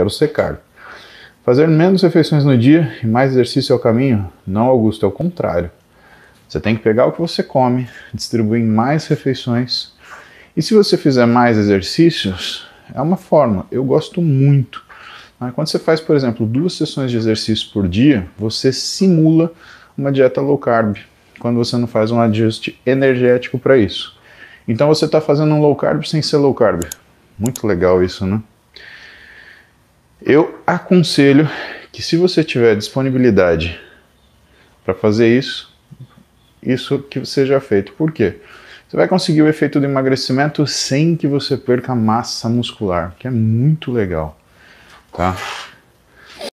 quero ser carbo. Fazer menos refeições no dia e mais exercício é o caminho? Não, Augusto, é o contrário. Você tem que pegar o que você come, distribuir mais refeições. E se você fizer mais exercícios, é uma forma. Eu gosto muito. Quando você faz, por exemplo, duas sessões de exercício por dia, você simula uma dieta low carb. Quando você não faz um ajuste energético para isso. Então você está fazendo um low carb sem ser low carb. Muito legal isso, né? Eu aconselho que se você tiver disponibilidade para fazer isso, isso que seja feito. Por quê? Você vai conseguir o efeito do emagrecimento sem que você perca massa muscular, que é muito legal, tá?